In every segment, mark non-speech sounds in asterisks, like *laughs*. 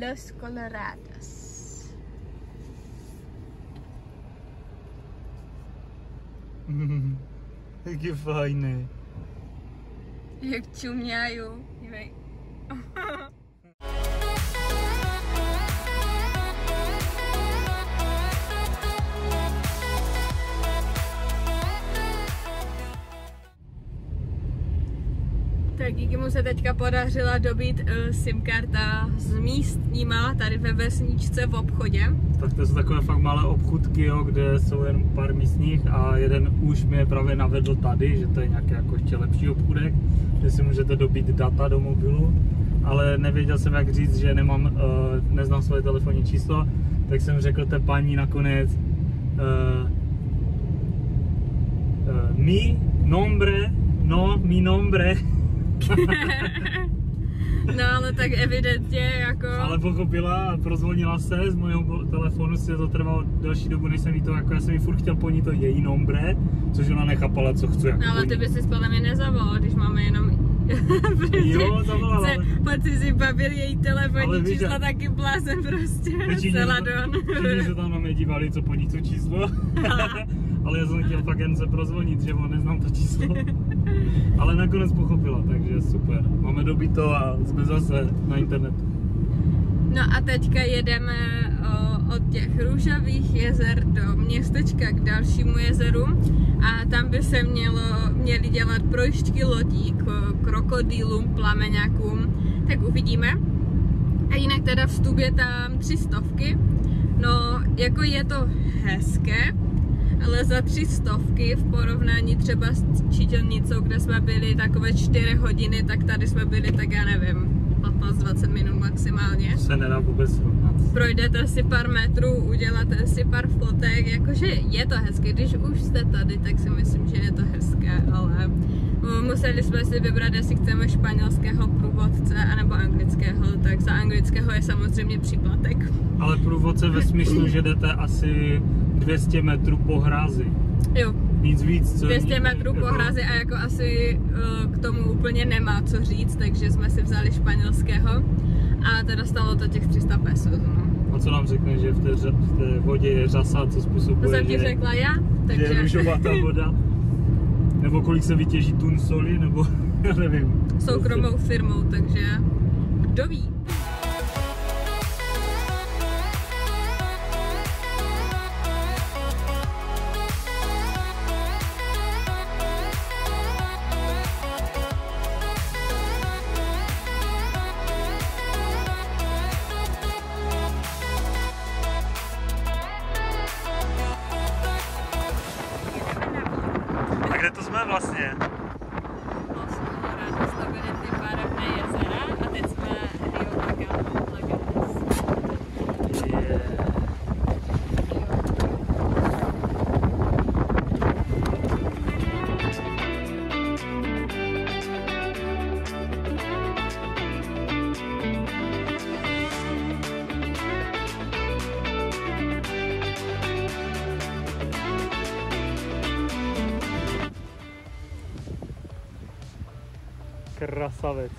Los Colorados. Jak je fajné. Jak čuměju. Díky mu se teďka podařila dobít uh, SIM karta s místníma tady ve vesničce v obchodě. Tak to jsou takové fakt malé obchudky, jo, kde jsou jen pár místních a jeden už mě právě navedl tady, že to je nějaký jako ještě lepší obchudek, kde si můžete dobít data do mobilu, ale nevěděl jsem jak říct, že nemám, uh, neznám svoje telefonní číslo, tak jsem řekl té paní nakonec uh, uh, mi nombre, no, mi nombre, *laughs* No ale tak evidentně jako... Ale pochopila a prozvonila se z mého telefonu, si to trvalo delší dobu, než jsem jí to, jako já jsem jí furt chtěl po ní to její nombre, což ona nechápala, co chci. Jako no ale ty bys si podle mě nezavolal, když máme jenom... *laughs* jo, zavolala. ale... Pojď si bavil její telefonní číslo, taky blázen prostě, celadon. Všichni se tam na mě dívali, co po ní to číslo. *laughs* ale já jsem chtěl fakt jen se prozvonit, že on neznám to číslo. *laughs* ale nakonec pochopila, takže super. Máme to a jsme zase na internetu. No a teďka jedeme o, od těch růžových jezer do městečka k dalšímu jezeru a tam by se mělo, měly dělat projišťky lodí k krokodýlům, plameňákům, tak uvidíme. A jinak teda vstup je tam tři stovky, no jako je to hezké, ale za tři stovky v porovnání třeba s čítelnicou, kde jsme byli takové čtyři hodiny, tak tady jsme byli tak já nevím, 15-20 minut maximálně. Se nedá vůbec srovnat. Projdete si pár metrů, uděláte si pár fotek, jakože je to hezké, když už jste tady, tak si myslím, že je to hezké, ale museli jsme si vybrat, jestli chceme španělského průvodce anebo anglického, tak za anglického je samozřejmě příplatek. Ale průvodce ve smyslu, že jdete asi 200 metrů po hrázi. Jo. Nic víc, co 200 metrů jako... po hrázi a jako asi uh, k tomu úplně nemá co říct, takže jsme si vzali španělského a teda stalo to těch 300 pesos. No. A co nám řekne, že v té, v té vodě je řasa, co způsobuje, To jsem ti řekla já, takže... je růžová ta voda. Nebo kolik se vytěží tun soli, nebo *laughs* já nevím. Soukromou firmou, takže kdo ví. kde to jsme vlastně? vlastně ty barevné jezera a teď jsme Rio Pagano. Krasavec.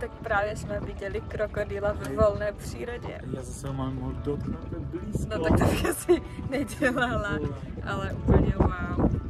Tak právě jsme viděli krokodýla ve volné přírodě. Já zase mám mohl dotknout blízko. No tak to bych asi nedělala, ale úplně wow.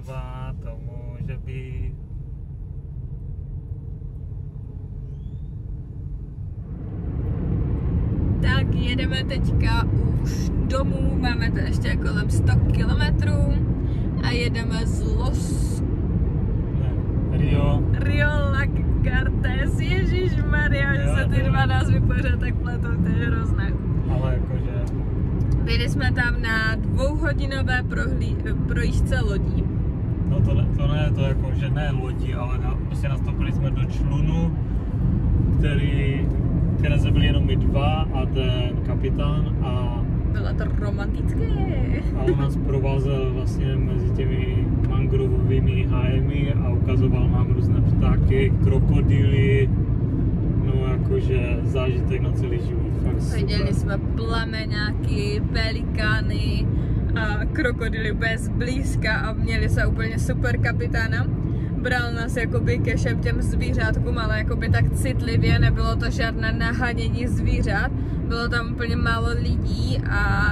Růžová to může být. Tak jedeme teďka už domů, máme to ještě kolem 100 kilometrů a jedeme z Los Ne, Rio. Rio La Cartes, Ježíš Maria, že se ty dva názvy pořád tak pletou, to je hrozné. Ale jakože, Byli jsme tam na dvouhodinové prohlí, projížďce lodí. No to ne, to ne, to jako, že ne lodi, ale na, prostě nastoupili jsme do člunu, který, které jsme byli jenom my dva a ten kapitán a, Bylo to romantické. a on nás provázel vlastně mezi těmi mangrovovými hájemi a ukazoval nám různé ptáky, krokodýly, no jakože zážitek na celý život, fakt super. Viděli jsme plameňáky, pelikány a krokodily bez blízka a měli se úplně super kapitána. Bral nás jakoby ke všem těm zvířátkům, ale jakoby tak citlivě, nebylo to žádné nahánění zvířat. Bylo tam úplně málo lidí a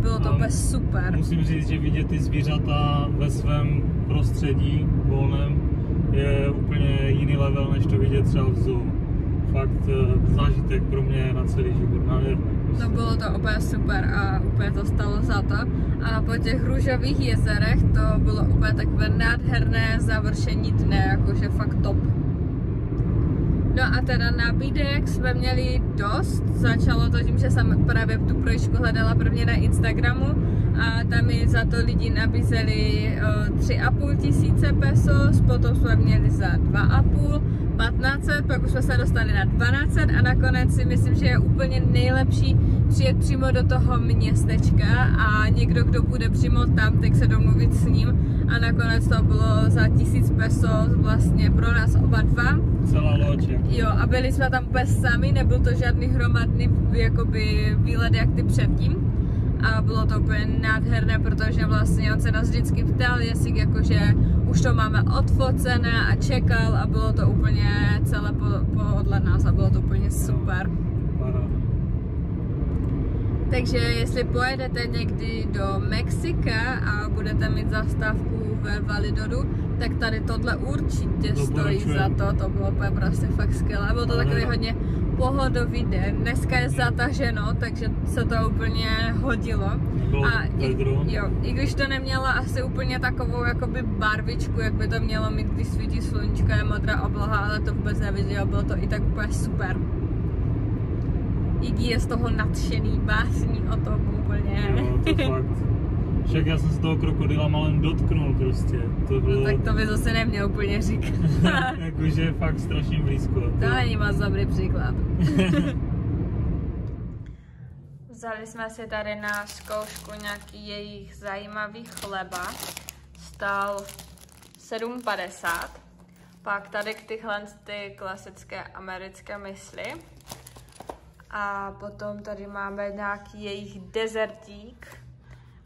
bylo to A úplně super. Musím říct, že vidět ty zvířata ve svém prostředí volném je úplně jiný level, než to vidět třeba v zoo. Fakt eh, zážitek pro mě na celý život, nádherný. No bylo to úplně super a úplně to stalo za to. A po těch růžových jezerech to bylo úplně takové nádherné završení dne, jakože fakt top. No a teda nabídek jsme měli dost. Začalo to tím, že jsem právě tu projišku hledala prvně na Instagramu a tam mi za to lidi nabízeli uh, 3,5 tisíce pesos, potom jsme měli za 2,5, 1500, pak už jsme se dostali na 1200 a nakonec si myslím, že je úplně nejlepší přijet přímo do toho městečka a někdo, kdo bude přímo tam, tak se domluvit s ním a nakonec to bylo za 1000 pesos vlastně pro nás oba dva. Celá loď. Jo, a byli jsme tam úplně sami, nebyl to žádný hromadný jakoby výlet jak ty předtím. A bylo to úplně nádherné, protože vlastně on se nás vždycky ptal, jestli jakože už to máme odfocené a čekal a bylo to úplně celé po, podle nás a bylo to úplně super. Takže jestli pojedete někdy do Mexika a budete mít zastávku ve Validoru, tak tady tohle určitě stojí za to, to bylo úplně prostě fakt skvělé. Bylo to takový hodně pohodový den. Dneska je zataženo, takže se to úplně hodilo. Bylo A i, jo, i když to nemělo asi úplně takovou jakoby barvičku, jak by to mělo mít, když svítí sluníčko, je modrá obloha, ale to vůbec neviděl, bylo to i tak úplně super. Iggy je z toho nadšený, básní o tom úplně. Jo, to fakt. *laughs* Však já jsem se toho krokodýla malem dotknul prostě. To bylo No tak to by zase neměl úplně říkat. *laughs* jakože fakt strašně blízko. To není moc dobrý příklad. *laughs* Vzali jsme si tady na zkoušku nějaký jejich zajímavý chleba. Stál 7,50. Pak tady k tyhle ty klasické americké mysli. A potom tady máme nějaký jejich dezertík.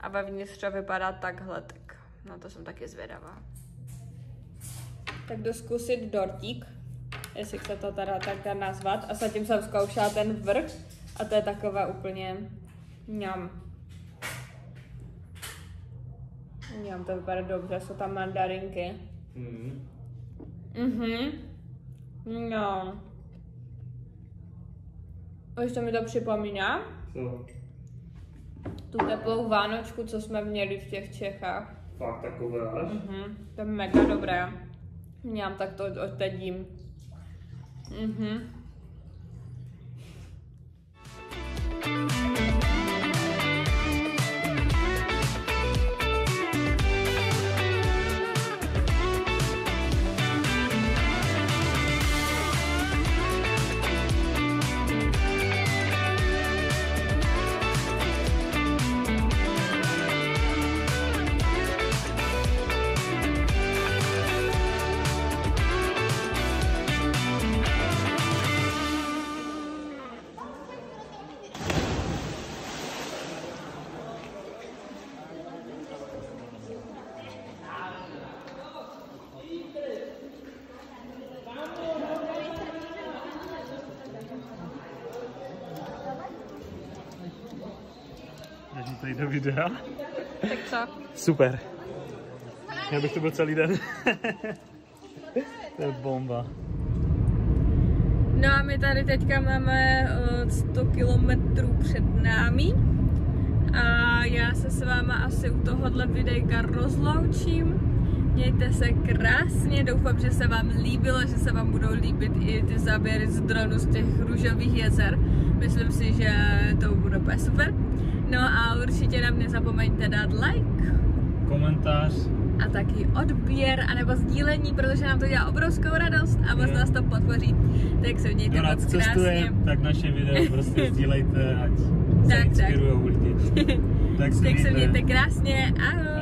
A vevnitř to vypadá takhle, tak na to jsem taky zvědavá. Tak jdu zkusit dortík, jestli chce to teda takhle nazvat. A zatím jsem zkoušela ten vrch a to je takové úplně ňam. Ňam, to vypadá dobře, jsou tam mandarinky. Mhm. Mhm. No. Už to mi to připomíná Co? Tu teplou Vánočku, co jsme měli v těch Čechách. Fakt takové až? Mhm, to je mega dobré. Mňam, tak to odtedím. Mhm. Tady do videa. Tak co? Super. Já bych to byl celý den. *laughs* to je bomba. No a my tady teďka máme eh, 100 kilometrů před námi a já se s váma asi u tohohle videjka rozloučím. Mějte se krásně, doufám, že se vám líbilo, že se vám budou líbit i ty záběry z dronu z těch růžových jezer. Myslím si, že to bude super. No a určitě nám nezapomeňte dát like Komentář. a taky odběr anebo sdílení, protože nám to dělá obrovskou radost a moc nás to podpoří. Tak se mějte Kdo moc cestuje, krásně. tak naše video prostě *laughs* sdílejte, ať se Tak, tak. inspirujou lidi. *laughs* Tak se Tak se mějte. mějte krásně. Ahoj.